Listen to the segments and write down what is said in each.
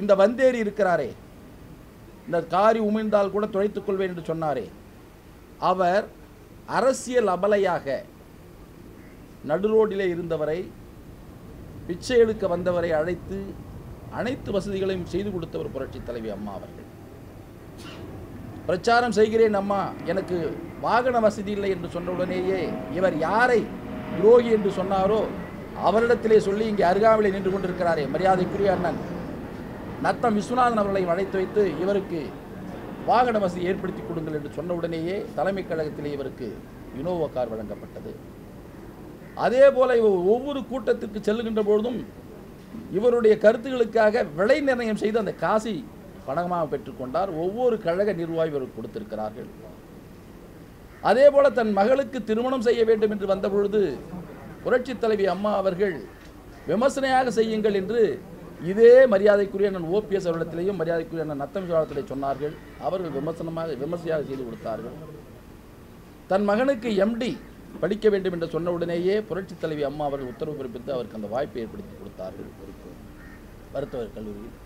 இந்த வந்தேரி இருக்கிறாரே. இந்த காரி உமிழ்ந்தால் கூட துழைத்துக் கொள்வேன் என்று சொன்னாரே. அவர் அரசியல் அபலையாக நடுரோடிலே இருந்தவரை பிச்சை எடுக்க வந்தவரை அழைத்து அனைத்து வசதிகளையும் செய்து கொடுத்தவர் புரட்சி தலைவி அம்மா அவர்கள். பிரச்சாரம் செய்கிறேன் அம்மா எனக்கு வாகன வசதி இல்லை என்று சொன்னவுடனேயே இவர் யாரை துரோகி என்று சொன்னாரோ அவரிடத்திலே சொல்லி இங்கே அருகாமையிலே நின்று கொண்டிருக்கிறாரே. மரியாதைக்குரிய அண்ணன் நத்தம் விஸ்வநாதன் அவர்களையும் அழைத்து வைத்து இவருக்கு வாகன வசதி ஏற்படுத்தி கொடுங்கள் என்று சொன்ன உடனேயே தலைமைக் கழகத்திலே இவருக்கு இனோவா கார் வழங்கப்பட்டது. அதே போல இவர் ஒவ்வொரு கூட்டத்திற்கு செல்லுகின்ற பொழுதும் இவருடைய கருத்துகளுக்காக விலை நிர்ணயம் செய்து அந்த காசி பணமாக பெற்றுக்கொண்டார் ஒவ்வொரு கழக நிர்வாகி இவருக்கு கொடுத்திருக்கிறார்கள். அதே போல தன் மகளுக்கு திருமணம் செய்ய வேண்டும் என்று வந்தபொழுது புரட்சி புரட்சித் தலைவி அம்மா அவர்கள் விமர்சனையாக செய்யுங்கள் என்று இதே மரியாதைக்குரிய நான் ஓபிஎஸ் அவரிடத்திலேயும் மரியாதைக்குரிய நான் நத்தம் சோழத்திலே சொன்னார்கள். அவர்கள் விமர்சனமாக விமர்சையாக செய்து கொடுத்தார்கள். தன் மகனுக்கு எம்டி படிக்க வேண்டும் என்று சொன்ன உடனேயே புரட்சித் தலைவி அம்மா அவர்கள் உத்தரவு பிறப்பித்து அவருக்கு அந்த வாய்ப்பை ஏற்படுத்தி கொடுத்தார்கள். மருத்துவர் கல்லூரியில்.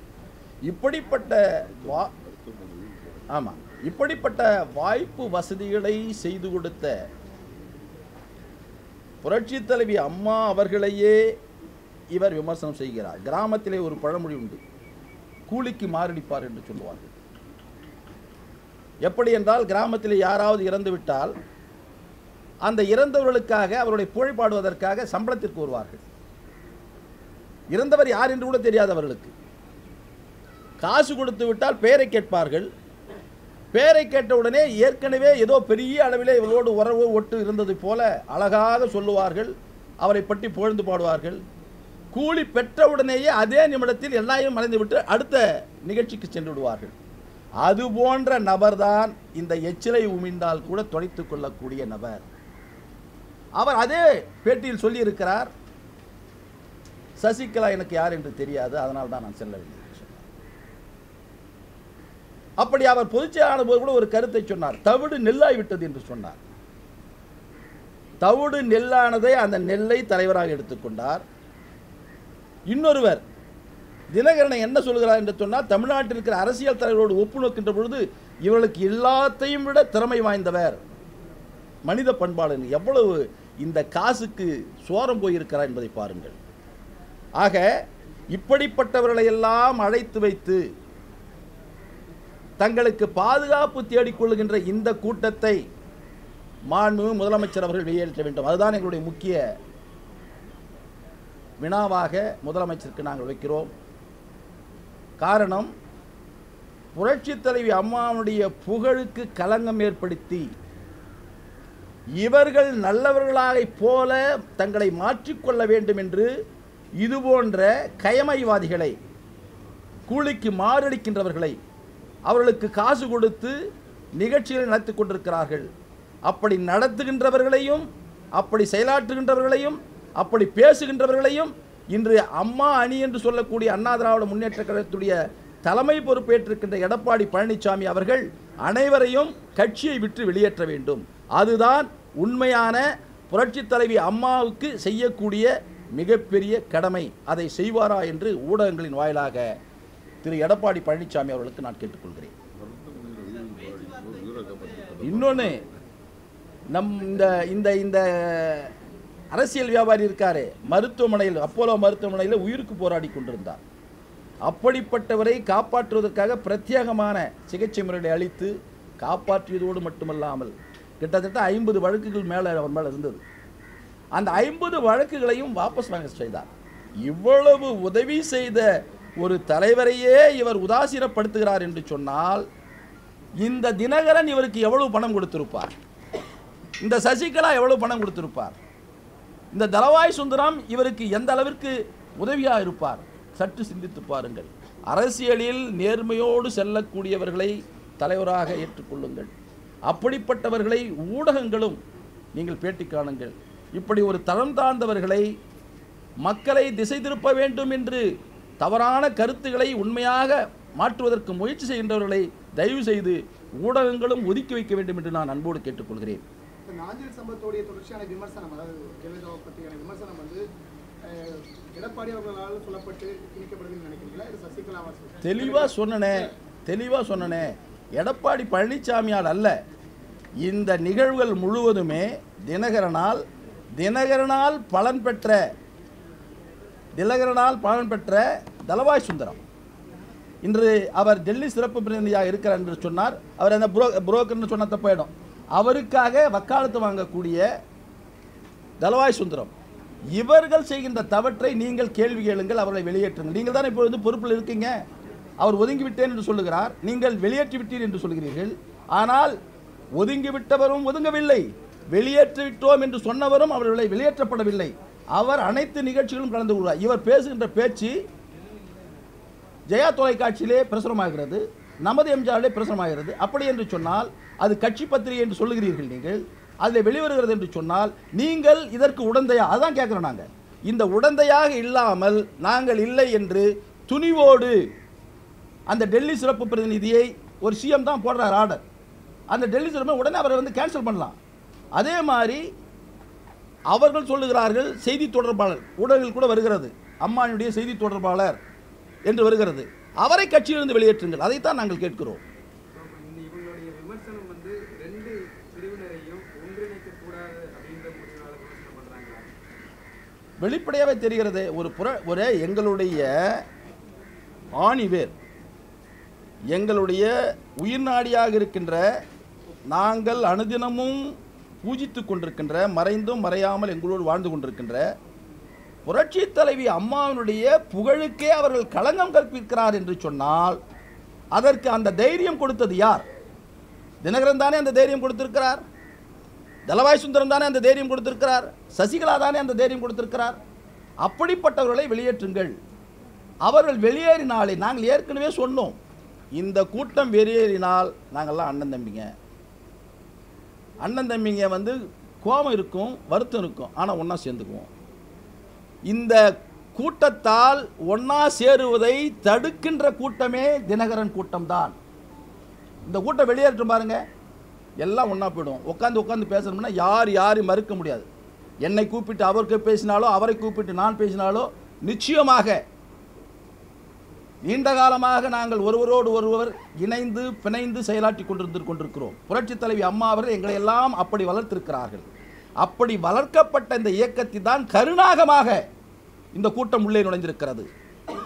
இப்படிப்பட்ட வா ஆமாம் இப்படிப்பட்ட வாய்ப்பு வசதிகளை செய்து கொடுத்த புரட்சித் தலைவி அம்மா அவர்களையே இவர் விமர்சனம் செய்கிறார். கிராமத்திலே ஒரு பழமொழி உண்டு. கூலிக்கு மாரடிப்பார் என்று சொல்லுவார்கள். எப்படி என்றால் கிராமத்தில் யாராவது இறந்து விட்டால் அந்த இறந்தவர்களுக்காக அவருடைய புழைப்பாடுவதற்காக சம்பளத்திற்கு வருவார்கள். இறந்தவர் யார் என்று கூட தெரியாதவர்களுக்கு காசு கொடுத்து விட்டால் பெயரை கேட்பார்கள். பெயரை கேட்டவுடனே ஏற்கனவே ஏதோ பெரிய அளவிலே இவர்களோடு உறவு ஒட்டு இருந்தது போல அழகாக சொல்லுவார்கள். அவரை பற்றி புகழ்ந்து பாடுவார்கள். கூலி பெற்றவுடனேயே அதே நிமிடத்தில் எல்லாரையும் மறைந்துவிட்டு அடுத்த நிகழ்ச்சிக்கு சென்று விடுவார்கள் அது போன்ற நபர்தான் இந்த எச்சிலை உமிழ்ந்தால் கூட துடைத்துக் கொள்ளக்கூடிய நபர். அவர் அதே பேட்டியில் சொல்லியிருக்கிறார். சசிகலா எனக்கு யார் என்று தெரியாது அதனால் தான் நான் செல்லவில்லை அப்படி அவர் பொதுச்செயலான போது கூட ஒரு கருத்தை சொன்னார். தவிடு நெல்லாய் விட்டது என்று சொன்னார். தவிடு நெல்லானதை அந்த நெல்லை தலைவராக எடுத்துக்கொண்டார் இன்னொருவர் தினகரனை என்ன சொல்கிறார் என்று சொன்னால் தமிழ்நாட்டில் இருக்கிற அரசியல் தலைவரோடு ஒப்பு நோக்கின்ற பொழுது இவர்களுக்கு எல்லாத்தையும் விட திறமை வாய்ந்தவர் மனித பண்பாளன் எவ்வளவு இந்த காசுக்கு சோரம் போயிருக்கிறார் என்பதை பாருங்கள். ஆக இப்படிப்பட்டவர்களை எல்லாம் அழைத்து வைத்து தங்களுக்கு பாதுகாப்பு தேடிக்கொள்கின்ற இந்த கூட்டத்தை மாண்பு முதலமைச்சர் அவர்கள் வெளியேற்ற வேண்டும். அதுதான் எங்களுடைய முக்கிய வினாவாக முதலமைச்சருக்கு நாங்கள் வைக்கிறோம். காரணம் புரட்சி தலைவி அம்மாவுடைய புகழுக்கு களங்கம் ஏற்படுத்தி இவர்கள் நல்லவர்களாகப் போல தங்களை மாற்றிக்கொள்ள வேண்டும் என்று இதுபோன்ற கயமைவாதிகளை கூலிக்கு மாரடிக்கின்றவர்களை அவர்களுக்கு காசு கொடுத்து நிகழ்ச்சிகளை நடத்தி கொண்டிருக்கிறார்கள். அப்படி நடத்துகின்றவர்களையும் அப்படி செயலாற்றுகின்றவர்களையும் அப்படி பேசுகின்றவர்களையும் இன்று அம்மா அணி என்று சொல்லக்கூடிய அண்ணா திராவிட முன்னேற்ற கழகத்துடைய தலைமை பொறுப்பேற்றிருக்கின்ற எடப்பாடி பழனிசாமி அவர்கள் அனைவரையும் கட்சியை விட்டு வெளியேற்ற வேண்டும். அதுதான் உண்மையான புரட்சி தலைவி அம்மாவுக்கு செய்யக்கூடிய மிகப்பெரிய கடமை. அதை செய்வாரா என்று ஊடகங்களின் வாயிலாக திரு எடப்பாடி பழனிசாமி அவர்களுக்கு நான் கேட்டுக்கொள்கிறேன். இன்னொன்று நம் இந்த இந்த இந்த அரசியல் வியாபாரி இருக்காரே மருத்துவமனையில் அப்போலோ மருத்துவமனையில் உயிருக்கு போராடி கொண்டிருந்தார். அப்படிப்பட்டவரை காப்பாற்றுவதற்காக பிரத்யேகமான சிகிச்சை முறைகளை அளித்து காப்பாற்றியதோடு மட்டுமல்லாமல் கிட்டத்தட்ட ஐம்பது வழக்குகள் மேலே அவர் மேலே இருந்தது. அந்த ஐம்பது வழக்குகளையும் வாபஸ் வாங்க செய்தார். இவ்வளவு உதவி செய்த ஒரு தலைவரையே இவர் உதாசீனப்படுத்துகிறார் என்று சொன்னால் இந்த தினகரன் இவருக்கு எவ்வளவு பணம் கொடுத்திருப்பார்? இந்த சசிகலா எவ்வளவு பணம் கொடுத்திருப்பார்? இந்த தலவாய் சுந்தரம் இவருக்கு எந்த அளவிற்கு உதவியாக இருப்பார்? சற்று சிந்தித்து பாருங்கள். அரசியலில் நேர்மையோடு செல்லக்கூடியவர்களை தலைவராக ஏற்றுக்கொள்ளுங்கள். அப்படிப்பட்டவர்களை ஊடகங்களும் நீங்கள் பேட்டி காணுங்கள். இப்படி ஒரு தளம் தாழ்ந்தவர்களை மக்களை திசை திருப்ப வேண்டும் என்று தவறான கருத்துக்களை உண்மையாக மாற்றுவதற்கு முயற்சி செய்கின்றவர்களை தயவு செய்து ஊடகங்களும் ஒதுக்கி வைக்க வேண்டும் என்று நான் அன்போடு கேட்டுக்கொள்கிறேன். இப்போ நாஞ்சில் சம்பவத்தோடைய தொடர்ச்சியான விமர்சனம் அதாவது ஜெயலலிதாவை பற்றியான விமர்சனம் வந்து எடப்பாடி அவர்களால் சொல்லப்பட்டு திணிக்கப்படுதுன்னு நினைக்கிறீங்களா? இது சசிகலா அவர்கள் தெளிவாக சொன்னனே தெளிவாக சொன்னனே. எடப்பாடி பழனிசாமியால் அல்ல. இந்த நிகழ்வுகள் முழுவதுமே தினகரனால் தினகரனால் பலன் பெற்ற தினகரனால் பலன் பெற்ற தலவாய் சுந்தரம். இன்று அவர் டெல்லி சிறப்பு பிரதிநிதியாக இருக்கிறார் என்று சொன்னார். அவர் அந்த புரோ புரோக்கர்னு சொன்ன தப்பாயிடும் அவருக்காக வக்காலத்து வாங்கக்கூடிய தலவாய் சுந்தரம். இவர்கள் செய்கின்ற தவற்றை நீங்கள் கேள்வி கேளுங்கள் அவர்களை வெளியேற்றுங்கள். நீங்கள் தானே இப்பொழுது பொறுப்பில் இருக்கீங்க? அவர் ஒதுங்கிவிட்டேன் என்று சொல்லுகிறார். நீங்கள் வெளியேற்றிவிட்டீர் என்று சொல்கிறீர்கள். ஆனால் ஒதுங்கிவிட்டவரும் ஒதுங்கவில்லை. வெளியேற்றிவிட்டோம் என்று சொன்னவரும் அவர்களை வெளியேற்றப்படவில்லை. அவர் அனைத்து நிகழ்ச்சிகளும் கலந்து கொள்வார் இவர் பேசுகின்ற பேச்சு ஜெயா தொலைக்காட்சியிலே பிரசுரமாகிறது. நமது எம்ஜிஆரிலே பிரசுரமாகிறது. அப்படி என்று சொன்னால் அது கட்சி பத்திரிகை என்று சொல்லுகிறீர்கள் நீங்கள் அதில் வெளிவருகிறது என்று சொன்னால் நீங்கள் இதற்கு உடந்தையா? அதான் கேட்குறோம் நாங்கள் இந்த உடந்தையாக இல்லாமல் நாங்கள் இல்லை என்று துணிவோடு அந்த டெல்லி சிறப்பு பிரதிநிதியை ஒரு சிஎம் தான் போடுறார் ஆர்டர். அந்த டெல்லி சிறப்பு உடனே அவரை வந்து கேன்சல் பண்ணலாம். அதே மாதிரி அவர்கள் சொல்லுகிறார்கள் செய்தி தொடர்பாளர் ஊடகங்கள் கூட வருகிறது. அம்மானுடைய செய்தி தொடர்பாளர் என்று வருகிறது. அவரை கட்சியிலிருந்து வெளியேற்றுங்கள். அதைத்தான் நாங்கள் கேட்கிறோம் இந்த இவங்களுடைய விமர்சனம் வந்து ரெண்டு பிரிவினரையும் ஒன்றிணைக்க கூடாது அப்படின்ற முடிவால விமர்சனம் பண்றாங்களா வெளிப்படையாகவே தெரிகிறது ஒரு புற ஒரு எங்களுடைய ஆணிவேர் எங்களுடைய உயிர்நாடியாக இருக்கின்ற நாங்கள் அனுதினமும் பூஜித்து கொண்டிருக்கின்ற மறைந்தும் மறையாமல் எங்களோடு வாழ்ந்து கொண்டிருக்கின்ற புரட்சி தலைவி அம்மாவினுடைய புகழுக்கே அவர்கள் களங்கம் கற்பிக்கிறார் என்று சொன்னால் அதற்கு அந்த தைரியம் கொடுத்தது யார்? தினகரன் தானே அந்த தைரியம் கொடுத்திருக்கிறார்? தலவாய் சுந்தரம் தானே அந்த தைரியம் கொடுத்திருக்கிறார்? சசிகலா தானே அந்த தைரியம் கொடுத்திருக்கிறார்? அப்படிப்பட்டவர்களை வெளியேற்றுங்கள். அவர்கள் வெளியேறினாலே நாங்கள் ஏற்கனவே சொன்னோம் இந்த கூட்டம் வெளியேறினால் நாங்கள்லாம் அண்ணன் தம்பிங்க. அண்ணன் தம்பிங்க வந்து கோபம் இருக்கும் வருத்தம் இருக்கும் ஆனால் ஒன்றா சேர்ந்துக்குவோம். இந்த கூட்டத்தால் ஒன்றா சேருவதை தடுக்கின்ற கூட்டமே தினகரன் கூட்டம்தான். இந்த கூட்டம் வெளியேற்றும் பாருங்கள் எல்லாம் ஒன்றா போயிடும் உட்காந்து உட்காந்து பேசணும்னா யார் யாரையும் மறுக்க முடியாது. என்னை கூப்பிட்டு அவருக்கு பேசினாலோ அவரை கூப்பிட்டு நான் பேசினாலோ நிச்சயமாக நீண்ட காலமாக நாங்கள் ஒருவரோடு ஒருவர் இணைந்து பிணைந்து செயலாற்றி கொண்டிருந்து கொண்டிருக்கிறோம். புரட்சித் தலைவி அம்மா அவர்கள் எங்களை எல்லாம் அப்படி வளர்த்திருக்கிறார்கள். அப்படி வளர்க்கப்பட்ட இந்த இயக்கத்தை தான் கருணாகமாக இந்த கூட்டம் உள்ளே நுழைந்திருக்கிறது.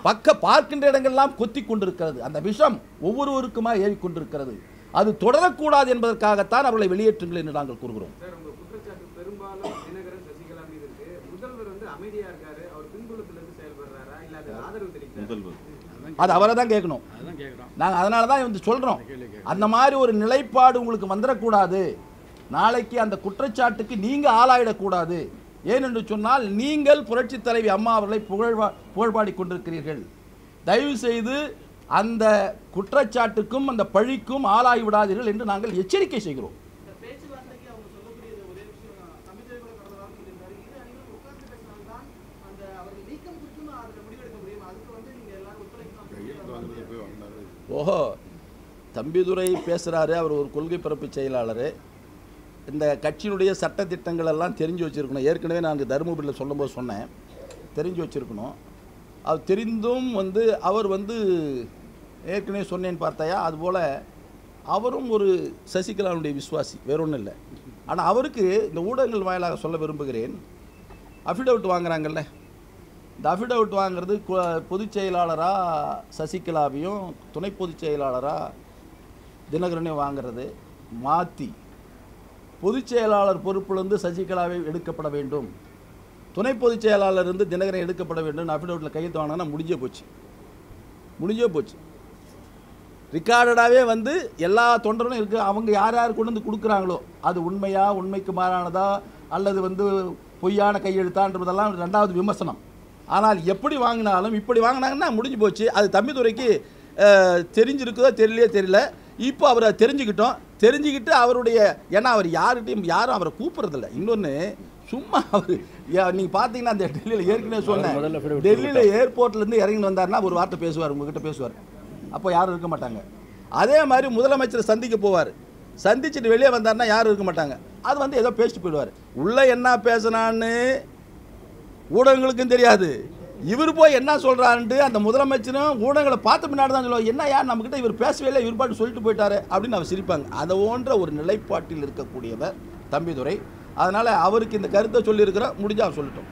பக்க பார்க்கின்ற இடங்கள்லாம் கொத்தி கொண்டிருக்கிறது. அந்த விஷம் ஒவ்வொருவருக்குமா ஏறிக்கொண்டிருக்கிறது அது தொடரக்கூடாது என்பதற்காகத்தான் அவர்களை வெளியேற்றுங்கள் என்று நாங்கள் கூறுகிறோம். அது அவரை தான் கேட்கணும். நாங்கள் அதனால தான் வந்து சொல்கிறோம் அந்த மாதிரி ஒரு நிலைப்பாடு உங்களுக்கு வந்துடக்கூடாது. நாளைக்கு அந்த குற்றச்சாட்டுக்கு நீங்கள் ஆளாயிடக்கூடாது. ஏனென்று சொன்னால் நீங்கள் புரட்சித் தலைவி அம்மா அவர்களை புகழ்வா புகழ்பாடி கொண்டிருக்கிறீர்கள். தயவு செய்து அந்த குற்றச்சாட்டுக்கும் அந்த பழிக்கும் ஆளாகி விடாதீர்கள் என்று நாங்கள் எச்சரிக்கை செய்கிறோம். ஓஹோ தம்பிதுரை பேசுகிறாரு அவர் ஒரு கொள்கை பரப்பு செயலாளர். இந்த கட்சியினுடைய சட்ட திட்டங்கள் எல்லாம் தெரிஞ்சு வச்சுருக்கணும். ஏற்கனவே நான் தருமபுரியில் சொல்லும்போது சொன்னேன். தெரிஞ்சு வச்சுருக்கணும். அது தெரிந்தும் வந்து அவர் வந்து ஏற்கனவே சொன்னேன்னு பார்த்தாயா? அதுபோல் அவரும் ஒரு சசிகலாவுடைய விசுவாசி வேற ஒன்றும் இல்லை ஆனால் அவருக்கு இந்த ஊடகங்கள் வாயிலாக சொல்ல விரும்புகிறேன். அஃபிடவிட் வாங்குறாங்கல்ல? இந்த அஃபிடவிட் வாங்குறது கு- பொதுச் செயலாளராக சசிகலாவையும் துணை பொதுச் செயலாளராக தினகரனையும் வாங்கிறது. மாற்றி பொதுச் செயலாளர் பொறுப்பிலிருந்து சசிகலாவை எடுக்கப்பட வேண்டும். துணை பொதுச் செயலாளர் இருந்து தினகரன் எடுக்கப்பட வேண்டும். அஃபிடவிட்டில் கையெழுத்து வாங்கினா முடிஞ்சே போச்சு. முடிஞ்சே போச்சு. ரிக்கார்டடாகவே வந்து எல்லா தொண்டரும் இருக்கு. அவங்க யார் யார் கொண்டு வந்து கொடுக்குறாங்களோ அது உண்மையா உண்மைக்கு மாறானதா அல்லது வந்து பொய்யான கையெழுத்தான்றதெல்லாம் ரெண்டாவது விமர்சனம். ஆனால் எப்படி வாங்கினாலும் இப்படி வாங்கினாங்கன்னா முடிஞ்சு போச்சு. அது தம்பிதுரைக்கு தெரிஞ்சிருக்குதோ தெரியலையோ தெரியல. இப்போ அவரை தெரிஞ்சுக்கிட்டோம். தெரிஞ்சுக்கிட்டு அவருடைய ஏன்னா அவர் யார்கிட்டையும் யாரும் அவரை கூப்பிட்றதில்ல. இன்னொன்று சும்மா அவர் நீங்கள் பார்த்தீங்கன்னா அந்த டெல்லியில் ஏற்கனவே சொன்னேன். டெல்லியில் ஏர்போர்ட்லேருந்து இறங்கி வந்தாருன்னா ஒரு வார்த்தை பேசுவார் உங்ககிட்ட பேசுவார். அப்போ யாரும் இருக்க மாட்டாங்க. அதே மாதிரி முதலமைச்சரை சந்திக்க போவார். சந்திச்சுட்டு வெளியே வந்தாருன்னா யாரும் இருக்க மாட்டாங்க. அது வந்து ஏதோ பேசிட்டு போயிடுவார். உள்ளே என்ன பேசினான்னு ஊடகங்களுக்கும் தெரியாது. இவர் போய் என்ன சொல்கிறாருன்ட்டு அந்த முதலமைச்சரும் ஊடகங்களை பார்த்த பின்னாடி தான் சொல்லுவாங்க என்ன யார் நம்மக்கிட்ட இவர் பேசவே இல்லை இவர் பாட்டு சொல்லிட்டு போயிட்டாரு அப்படின்னு அவர் சிரிப்பாங்க. அதை போன்ற ஒரு நிலைப்பாட்டில் இருக்கக்கூடியவர் தம்பிதுரை. அதனால் அவருக்கு இந்த கருத்தை சொல்லியிருக்கிறோம். முடிஞ்சால் அவர் சொல்லட்டும்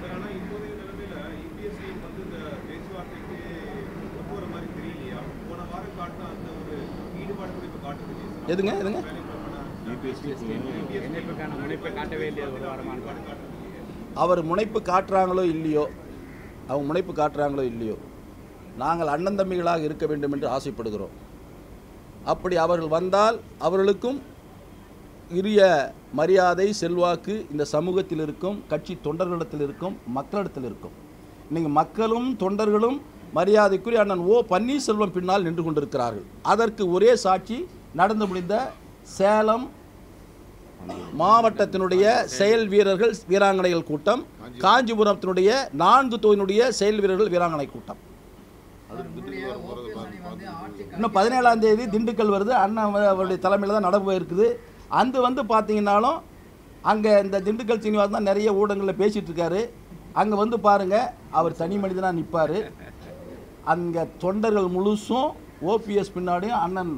சார் ஆனா இப்போதைய நிலைமையில இபிஎஸ்சி வந்து இந்த பேச்சுவார்த்தைக்கு ஒத்து வர மாதிரி தெரியலையா போன வாரம் காட்டின அந்த ஒரு ஈடுபாடு கூட இப்ப காட்டுது இல்லையா சார்? எதுங்க எதுங்க? ஒரு அவர் முனைப்பு காட்டுறாங்களோ இல்லையோ அவங்க முனைப்பு காட்டுறாங்களோ இல்லையோ நாங்கள் அண்ணன் தம்பிகளாக இருக்க வேண்டும் என்று ஆசைப்படுகிறோம். அப்படி அவர்கள் வந்தால் அவர்களுக்கும் உரிய மரியாதை செல்வாக்கு இந்த சமூகத்தில் இருக்கும் கட்சி தொண்டர்களிடத்தில் இருக்கும் மக்களிடத்தில் இருக்கும். இன்னைக்கு மக்களும் தொண்டர்களும் மரியாதைக்குரிய அண்ணன் ஓ பன்னீர்செல்வம் பின்னால் நின்று கொண்டிருக்கிறார்கள். அதற்கு ஒரே சாட்சி நடந்து முடிந்த சேலம் மாவட்டத்தினுடைய செயல் வீரர்கள் வீராங்கனைகள் கூட்டம் காஞ்சிபுரத்தினுடைய நான்கு தொகுதியினுடைய செயல் வீரர்கள் வீராங்கனை கூட்டம். இன்னும் பதினேழாம் தேதி திண்டுக்கல் வருது. அண்ணன் அவருடைய தலைமையில் தான் நடப்பு இருக்குது. அந்த வந்து பார்த்தீங்கன்னாலும் அங்கே இந்த திண்டுக்கல் சீனிவாசன் தான் நிறைய ஊடகங்களில் பேசிகிட்டு இருக்காரு. அங்கே வந்து பாருங்கள் அவர் தனி மனிதனாக நிற்பார் அங்கே தொண்டர்கள் முழுசும் ஓபிஎஸ் பின்னாடியும் அண்ணன்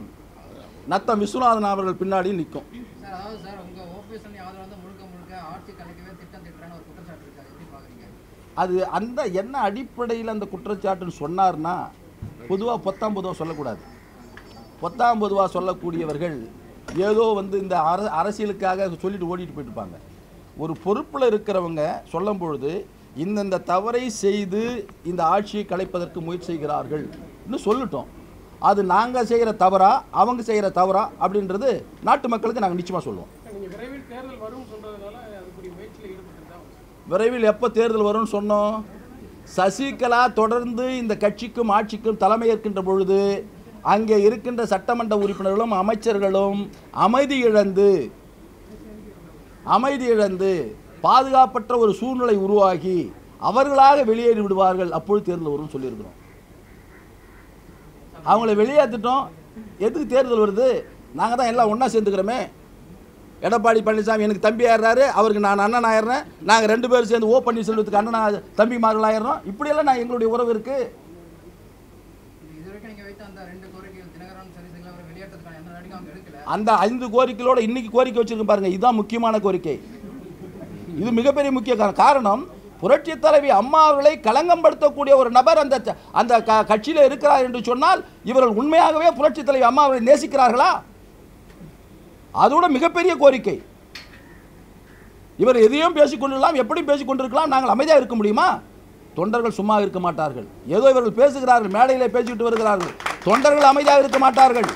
நத்தம் விஸ்வநாதன் அவர்கள் பின்னாடியும் நிற்கும் அது அந்த என்ன அடிப்படையில் அந்த குற்றச்சாட்டுன்னு சொன்னார்னா பொதுவாக பொத்தாம் பொதுவாக சொல்லக்கூடாது. பொத்தாம் பொதுவாக சொல்லக்கூடியவர்கள் ஏதோ வந்து இந்த அர அரசியலுக்காக சொல்லிட்டு ஓடிட்டு போயிட்டு இருப்பாங்க ஒரு பொறுப்பில் இருக்கிறவங்க சொல்லும் பொழுது இந்தந்த தவறை செய்து இந்த ஆட்சியை கலைப்பதற்கு முயற்சி செய்கிறார்கள் இன்னும் சொல்லட்டும். அது நாங்கள் செய்கிற தவறா அவங்க செய்கிற தவறா அப்படின்றது நாட்டு மக்களுக்கு நாங்கள் நிச்சயமாக சொல்லுவோம். விரைவில் எப்போ தேர்தல் வரும்னு சொன்னோம்? சசிகலா தொடர்ந்து இந்த கட்சிக்கும் ஆட்சிக்கும் தலைமை ஏற்கின்ற பொழுது அங்கே இருக்கின்ற சட்டமன்ற உறுப்பினர்களும் அமைச்சர்களும் அமைதி இழந்து அமைதி இழந்து பாதுகாப்பற்ற ஒரு சூழ்நிலை உருவாகி அவர்களாக வெளியேறி விடுவார்கள் அப்பொழுது தேர்தல் வரும்னு சொல்லியிருக்கிறோம். அவங்கள வெளியேற்றிட்டோம் எதுக்கு தேர்தல் வருது? நாங்கள் தான் எல்லாம் ஒன்றா சேர்ந்துக்கிறோமே. எடப்பாடி பழனிசாமி எனக்கு தம்பி ஆயிடுறாரு அவருக்கு நான் அண்ணன் ஆயிடுறேன். நாங்கள் ரெண்டு பேரும் சேர்ந்து ஓ பன்னீர்செல்வத்துக்கு அண்ணன் தம்பிமார்கள் ஆயிடுறோம். இப்படியெல்லாம் நான் எங்களுடைய உறவு இருக்குது அந்த ஐந்து கோரிக்கையோட இன்னைக்கு கோரிக்கை வச்சிருக்கேன் பாருங்க. இதுதான் முக்கியமான கோரிக்கை. இது மிகப்பெரிய முக்கிய காரணம் காரணம். புரட்சி தலைவி அம்மா அவர்களை களங்கப்படுத்தக்கூடிய ஒரு நபர் அந்த அந்த க கட்சியில் இருக்கிறார் என்று சொன்னால் இவர்கள் உண்மையாகவே புரட்சி தலைவி அம்மா அவர்களை நேசிக்கிறார்களா? அதோட மிகப்பெரிய கோரிக்கை. இவர் எதையும் பேசிக்கொண்டிருக்கலாம் எப்படி பேசிக்கொண்டிருக்கலாம் நாங்கள் அமைதியாக இருக்க முடியுமா? தொண்டர்கள் சும்மா இருக்க மாட்டார்கள். ஏதோ இவர்கள் பேசுகிறார்கள் மேடையில் பேசிக்கிட்டு வருகிறார்கள். தொண்டர்கள் அமைதியாக இருக்க மாட்டார்கள்.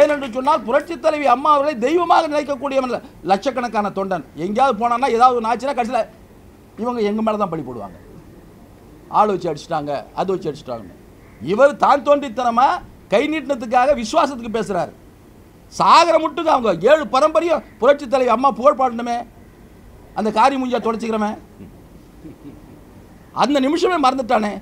ஏனென்று சொன்னால் புரட்சி தலைவி அம்மா அவர்களை தெய்வமாக நினைக்கக்கூடிய லட்சக்கணக்கான தொண்டன். எங்கேயாவது போனான்னா ஏதாவது ஒன்று ஆச்சுன்னா கடைசியில் இவங்க எங்கள் மேலே தான் பழி போடுவாங்க. ஆள் வச்சு அடிச்சிட்டாங்க அது வச்சு அடிச்சிட்டாங்கன்னு இவர் தான் தோன்றித்தனமாக கை நீட்டினத்துக்காக விசுவாசத்துக்கு பேசுகிறார் சாகர மட்டும் அவங்க ஏழு பரம்பரையும் புரட்சி தலைவி அம்மா புகழ் பாடணுமே. அந்த காரி மூஞ்சா தொடச்சிக்கிறமே. அந்த நிமிஷமே மறந்துட்டானே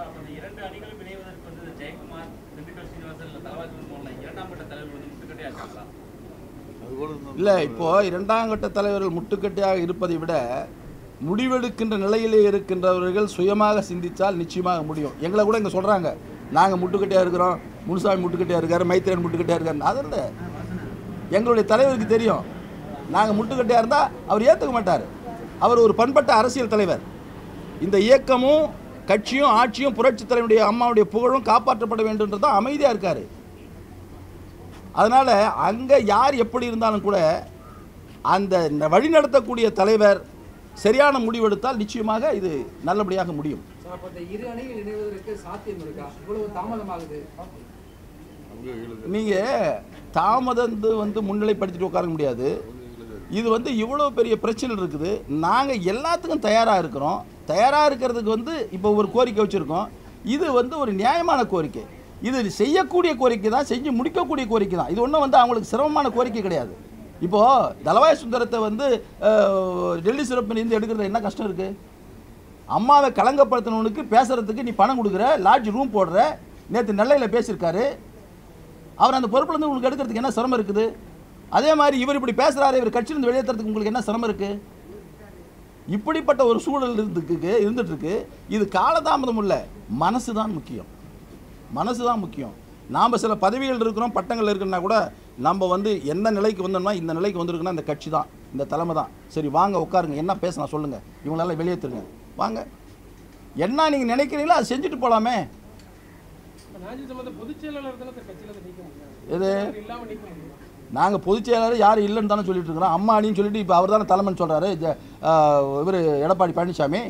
அந்த இரண்டு அணிகளும் இணைவதற்கு வந்து ஜெயக்குமார் திண்டுக்கல் சீனிவாசன் இல்ல தலவாக்கல் மோகன்ல இரண்டாம் கட்ட தலைவர் வந்து முட்டுக்கட்டே ஆச்சாங்களா இல்லை இப்போ இரண்டாம் கட்ட தலைவர்கள் முட்டுக்கட்டையாக இருப்பதை விட முடிவெடுக்கின்ற நிலையிலே இருக்கின்றவர்கள் சுயமாக சிந்தித்தால் நிச்சயமாக முடியும். எங்களை கூட இங்கே சொல்கிறாங்க நாங்கள் முட்டுக்கட்டையாக இருக்கிறோம். முனுசாமி முட்டுக்கட்டையாக இருக்கார். மைத்திரன் முட்டுக்கட்டையாக இருக்கார் அதில் எங்களுடைய தலைவருக்கு தெரியும். நாங்கள் முட்டுக்கட்டையாக இருந்தால் அவர் ஏற்றுக்க மாட்டார். அவர் ஒரு பண்பட்ட அரசியல் தலைவர். இந்த இயக்கமும் கட்சியும் ஆட்சியும் புரட்சி தலைவருடைய அம்மாவுடைய புகழும் காப்பாற்றப்பட வேண்டும்ன்றது தான் அமைதியாக இருக்கார். அதனால் அங்கே யார் எப்படி இருந்தாலும் கூட அந்த வழிநடத்தக்கூடிய தலைவர் சரியான முடிவெடுத்தால் நிச்சயமாக இது நல்லபடியாக முடியும். நீங்கள் தாமதந்து வந்து முன்னிலைப்படுத்திட்டு உட்கார முடியாது. இது வந்து இவ்வளோ பெரிய பிரச்சனை இருக்குது. நாங்கள் எல்லாத்துக்கும் தயாராக இருக்கிறோம். தயாராக இருக்கிறதுக்கு வந்து இப்போ ஒரு கோரிக்கை வச்சுருக்கோம். இது வந்து ஒரு நியாயமான கோரிக்கை. இது செய்யக்கூடிய கோரிக்கை தான் செஞ்சு முடிக்கக்கூடிய கோரிக்கை தான். இது ஒன்றும் வந்து அவங்களுக்கு சிரமமான கோரிக்கை கிடையாது. இப்போது தலவாய சுந்தரத்தை வந்து டெல்லி டெல்லி சிறப்பிலிருந்து எடுக்கிறது என்ன கஷ்டம் இருக்குது அம்மாவை களங்கப்படுத்தினவனுக்கு பேசுகிறதுக்கு நீ பணம் கொடுக்குற லாட்ஜ் ரூம் போடுற நேற்று நெல்லையில் பேசியிருக்காரு. அவர் அந்த பொறுப்புலேருந்து உங்களுக்கு எடுக்கிறதுக்கு என்ன சிரமம் இருக்குது? அதே மாதிரி இவர் இப்படி பேசுகிறாரு இவர் கட்சியிலிருந்து வெளியேற்றுறதுக்கு உங்களுக்கு என்ன சிரமம் இருக்குது இப்படிப்பட்ட ஒரு சூழல் இருந்துக்கு இருந்துட்டு இருக்கு. இது காலதாமதம் இல்லை மனசு தான் முக்கியம். மனசு தான் முக்கியம். நாம் சில பதவிகள் இருக்கிறோம் பட்டங்கள் இருக்குன்னா கூட நம்ம வந்து எந்த நிலைக்கு வந்தோம்னா இந்த நிலைக்கு வந்திருக்குன்னா இந்த கட்சி தான் இந்த தலைமை தான் சரி வாங்க உட்காருங்க. என்ன பேசலாம் சொல்லுங்கள் இவங்களெல்லாம் வெளியேற்றுங்க வாங்க. என்ன நீங்கள் நினைக்கிறீங்களோ அதை செஞ்சுட்டு போகலாமே எது? நாங்கள் பொதுச் செயலாளர் யாரும் இல்லைன்னு தானே சொல்லிட்டு இருக்கிறோம். அம்மா அணின்னு சொல்லிட்டு இப்போ அவர் தானே தலைமைன்னு சொல்கிறாரு இவர் எடப்பாடி பழனிசாமி.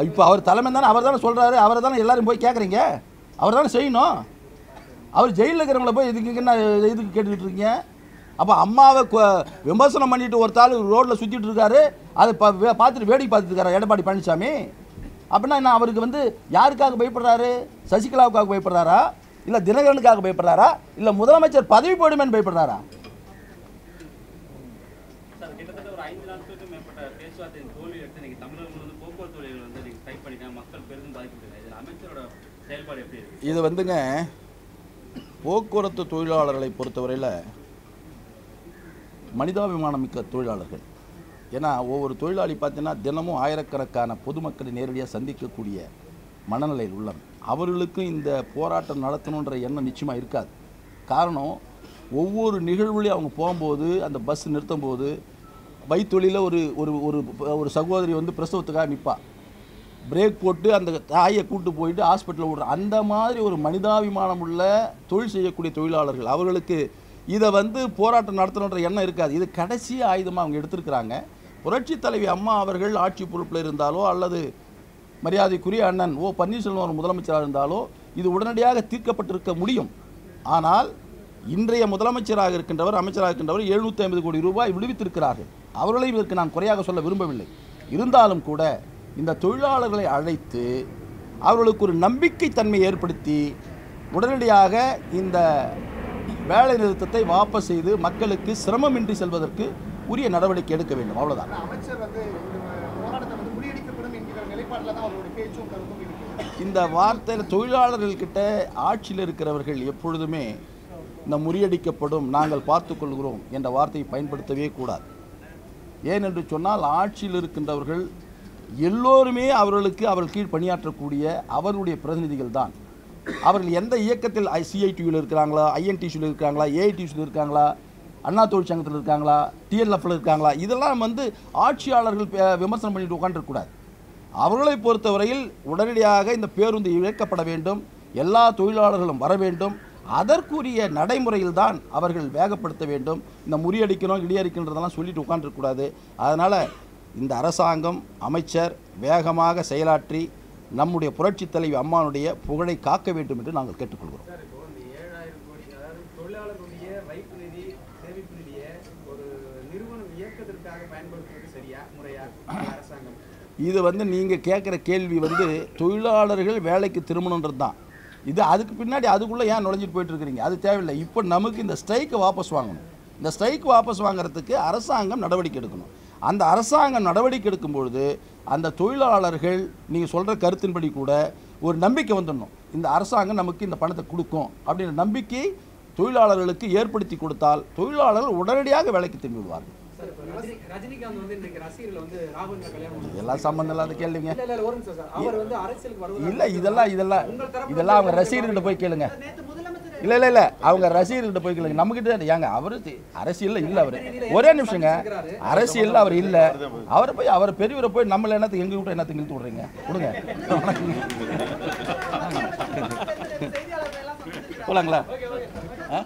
இப்போ அவர் தலைமை தானே அவர் தானே சொல்கிறாரு அவரை தானே எல்லாரும் போய் கேட்குறீங்க அவர் தானே செய்யணும். அவர் ஜெயிலில் இருக்கிறவங்கள போய் இதுக்கு என்ன இதுக்கு கேட்டுக்கிட்டு இருக்கீங்க? அப்போ அம்மாவை கொ- விமர்சனம் பண்ணிட்டு ஒரு தாள் ரோட்டில் சுற்றிட்டு இருக்காரு. அதை பா வே- பார்த்துட்டு வேடிக்கை பார்த்துட்டு இருக்காரு எடப்பாடி பழனிசாமி. அப்படின்னா என்ன அவருக்கு வந்து யாருக்காக பயப்படுறாரு? சசிகலாவுக்காக பயப்படுறாரா? இல்லை தினகரனுக்காக பயப்படுறாரா? இல்லை முதலமைச்சர் பதவி போயிடுமேன்னு பயப்படுறாரா சார் கிட்டத்தட்ட ஒரு ஐந்து நாட்களுக்கு மேற்பட்ட பேச்சுவார்த்தையின் தோல்வி எடுத்து நீங்க தமிழர்கள் வந்து போக்குவரத்து தொழில்கள் வந்து நீங்க ஸ்ட்ரைக் பண்ணிட்டாங்க மக்கள் பெரிதும் பாதிக்கப்பட்டாங்க இதில் அமைச்சரோட செயல்பாடு எப்படி இருக்கு இது வந்துங்க போக்குவரத்து தொழிலாளர்களை பொறுத்தவரையில் மனிதாபிமானம் மிக்க தொழிலாளர்கள். ஏன்னா ஒவ்வொரு தொழிலாளி பார்த்தீங்கன்னா தினமும் ஆயிரக்கணக்கான பொதுமக்களை நேரடியாக சந்திக்கக்கூடிய மனநிலையில் உள்ளன அவர்களுக்கும் இந்த போராட்டம் நடத்தணுன்ற எண்ணம் நிச்சயமாக இருக்காது. காரணம் ஒவ்வொரு நிகழ்வுலையும் அவங்க போகும்போது அந்த பஸ் நிறுத்தும் போது வைத்தொழியில் ஒரு ஒரு ஒரு ஒரு சகோதரி வந்து பிரசவத்துக்காக நிற்பா பிரேக் போட்டு அந்த தாயை கூட்டு போயிட்டு ஹாஸ்பிட்டலில் விடுற அந்த மாதிரி ஒரு மனிதாபிமானம் உள்ள தொழில் செய்யக்கூடிய தொழிலாளர்கள் அவர்களுக்கு இதை வந்து போராட்டம் நடத்தணுன்ற எண்ணம் இருக்காது. இது கடைசி ஆயுதமாக அவங்க எடுத்திருக்கிறாங்க. புரட்சி தலைவி அம்மா அவர்கள் ஆட்சி பொறுப்பில் இருந்தாலோ அல்லது மரியாதைக்குரிய அண்ணன் ஓ பன்னீர்செல்வம் ஒரு முதலமைச்சராக இருந்தாலோ இது உடனடியாக தீர்க்கப்பட்டிருக்க முடியும். ஆனால் இன்றைய முதலமைச்சராக இருக்கின்றவர் அமைச்சராக இருக்கின்றவர் எழுநூற்றி ஐம்பது கோடி ரூபாய் விடுவித்திருக்கிறார்கள். அவர்களையும் இதற்கு நான் குறையாக சொல்ல விரும்பவில்லை. இருந்தாலும் கூட இந்த தொழிலாளர்களை அழைத்து அவர்களுக்கு ஒரு நம்பிக்கை தன்மை ஏற்படுத்தி உடனடியாக இந்த வேலை நிறுத்தத்தை வாபஸ் செய்து மக்களுக்கு சிரமமின்றி செல்வதற்கு உரிய நடவடிக்கை எடுக்க வேண்டும். அவ்வளவுதான். ஆனா அமைச்சர் வந்து இந்த போராட்டத்தை வந்து முறியடிக்கப்படும் என்கிற நிலைப்பாட்டில் தான் அவருடைய பேச்சும் கருத்தும் இருக்கு இந்த வார்த்தையில் தொழிலாளர்கள்கிட்ட ஆட்சியில் இருக்கிறவர்கள் எப்பொழுதுமே இந்த முறியடிக்கப்படும் நாங்கள் பார்த்துக்கொள்கிறோம் என்ற வார்த்தையை பயன்படுத்தவே கூடாது. ஏனென்று சொன்னால் ஆட்சியில் இருக்கின்றவர்கள் எல்லோருமே அவர்களுக்கு அவர்கள் கீழ் பணியாற்றக்கூடிய அவர்களுடைய பிரதிநிதிகள் தான். அவர்கள் எந்த இயக்கத்தில் சிஐடியூவில் இருக்கிறாங்களா ஐஎன்டிசியில் இருக்காங்களா ஏஐடிசியில் இருக்காங்களா அண்ணா தொழிற்சங்கத்தில் இருக்காங்களா டிஎல்எஃப்ல இருக்காங்களா இதெல்லாம் வந்து ஆட்சியாளர்கள் விமர்சனம் பண்ணிட்டு உட்காந்துருக்கக்கூடாது அவர்களை பொறுத்தவரையில் உடனடியாக இந்த பேருந்து இயக்கப்பட வேண்டும் எல்லா தொழிலாளர்களும் வர வேண்டும் அதற்குரிய நடைமுறையில் தான் அவர்கள் வேகப்படுத்த வேண்டும். இந்த முறியடிக்கணும் இடியடிக்கணுன்றதெல்லாம் சொல்லிட்டு உட்காந்துருக்கூடாது அதனால் இந்த அரசாங்கம் அமைச்சர் வேகமாக செயலாற்றி நம்முடைய புரட்சித் தலைவி அம்மானுடைய புகழை காக்க வேண்டும் என்று நாங்கள் கேட்டுக்கொள்கிறோம். இது வந்து நீங்கள் கேட்குற கேள்வி வந்து தொழிலாளர்கள் வேலைக்கு திரும்பணுன்றது தான். இது அதுக்கு பின்னாடி அதுக்குள்ளே ஏன் நுழைஞ்சிட்டு போயிட்டு இருக்கிறீங்க அது தேவையில்லை. இப்போ நமக்கு இந்த ஸ்ட்ரைக்கை வாபஸ் வாங்கணும். இந்த ஸ்ட்ரைக் வாபஸ் வாங்குறதுக்கு அரசாங்கம் நடவடிக்கை எடுக்கணும். அந்த அரசாங்கம் நடவடிக்கை எடுக்கும் பொழுது அந்த தொழிலாளர்கள் நீங்கள் சொல்கிற கருத்தின்படி கூட ஒரு நம்பிக்கை வந்துடணும். இந்த அரசாங்கம் நமக்கு இந்த பணத்தை கொடுக்கும் அப்படின்ற நம்பிக்கை தொழிலாளர்களுக்கு ஏற்படுத்தி கொடுத்தால் தொழிலாளர்கள் உடனடியாக வேலைக்கு திரும்பி விடுவார்கள். இதெல்லாம் சம்மந்தம் இல்லாத கேள்விங்க. இல்ல இதெல்லாம் இதெல்லாம் இதெல்லாம் அவங்க ரசிகர்கிட்ட போய் கேளுங்க. இல்லை இல்லை இல்லை. அவங்க ரசிகர்கிட்ட போய் கேளுங்க. நம்மகிட்ட ஏங்க அவர் அரசியலில் இல்லை அவர். ஒரே நிமிஷங்க. அரசியலில் அவர் இல்லை. அவரை போய் அவர் பெரியவரை போய் நம்மள என்னத்துக்கு எங்க விட்டு என்னத்துக்கு இழுத்து விட்றீங்க? கொடுங்க. போலாங்களா? ஆ?